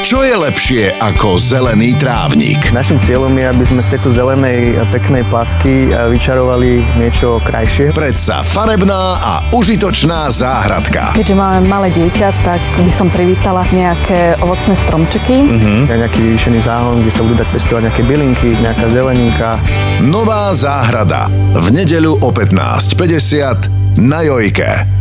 Čo je lepšie ako zelený trávnik? Našim cieľom je, aby sme z tejto zelenej a peknej placky eh, vyčarovali niečo krajšie. Predsa farebná a užitočná záhradka. Keďže máme malé dieťa, tak by som privítala nejaké ovocné stromčeky. Uh-huh. Nejaký vyvýšený záhon, kde sa budú dať pestovať nejaké bylinky, nejaká zeleninka. Nová záhrada. V nedeľu o 15.50 na Jojke.